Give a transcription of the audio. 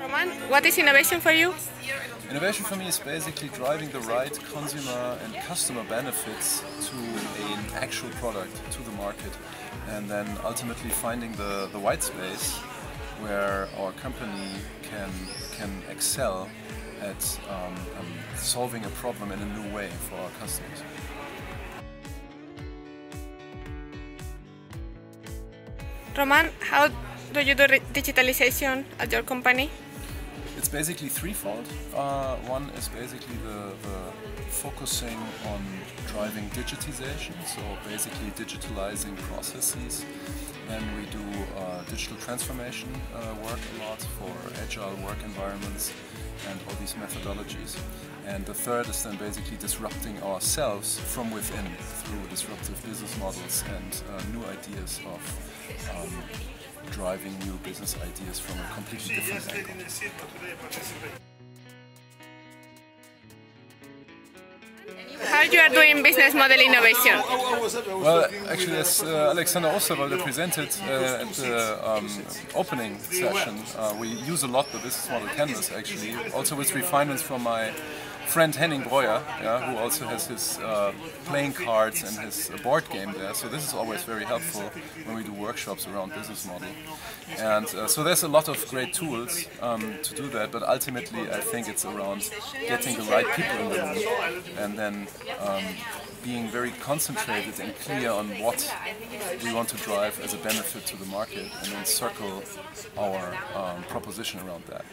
Roman, what is innovation for you? Innovation for me is basically driving the right consumer and customer benefits to an actual product, to the market, and then ultimately finding the, the white space where our company can, can excel at um, um, solving a problem in a new way for our customers. Roman, how do you do digitalization at your company? It's basically threefold. Uh, one is basically the, the, focusing on driving digitization, so basically digitalizing processes. Then we do uh, digital transformation uh, work a lot for agile work environments and all these methodologies. And the third is then basically disrupting ourselves from within through disruptive business models and uh, new ideas of um, driving new business ideas from a completely different angle. How you are doing business model innovation? Well, actually, as uh, Alexander Osterwalder presented uh, at the um, opening session, uh, we use a lot the business model canvas actually, also with refinements from my friend Henning Breuer, yeah, who also has his uh, playing cards and his uh, board game there. So this is always very helpful when we do workshops around business model. And uh, so there's a lot of great tools um, to do that, but ultimately I think it's around getting the right people in the room and then um, being very concentrated and clear on what we want to drive as a benefit to the market and then circle our um, proposition around that.